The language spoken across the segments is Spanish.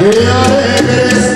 Yeah,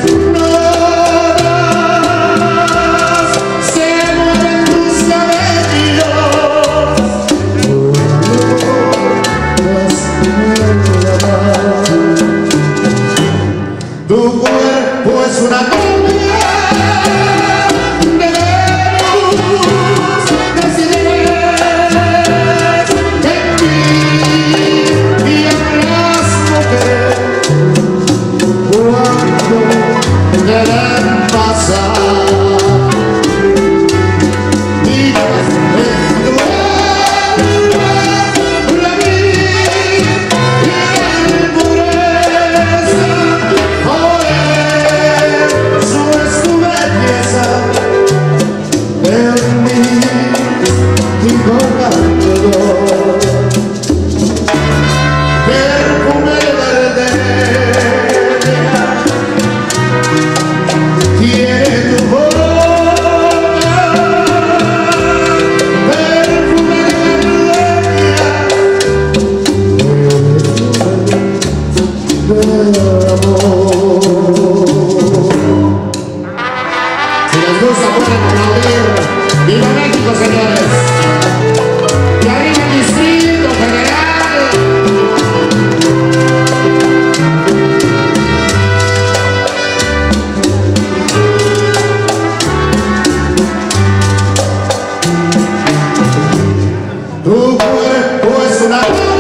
tonight.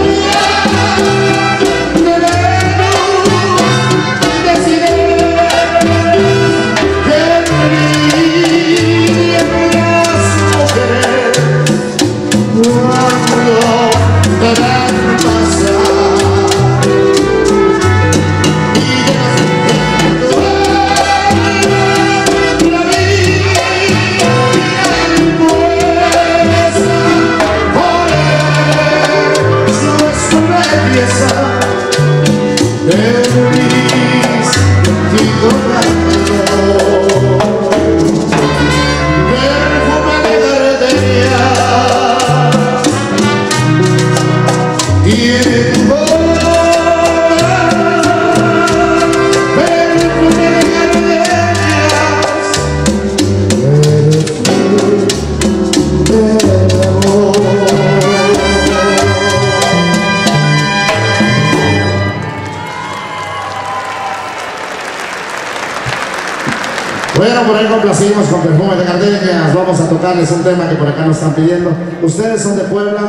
Bueno, por ahí complacimos con perfume de gardenias. Vamos a tocarles un tema que por acá nos están pidiendo. ¿Ustedes son de Puebla?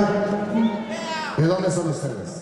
¿De dónde son ustedes?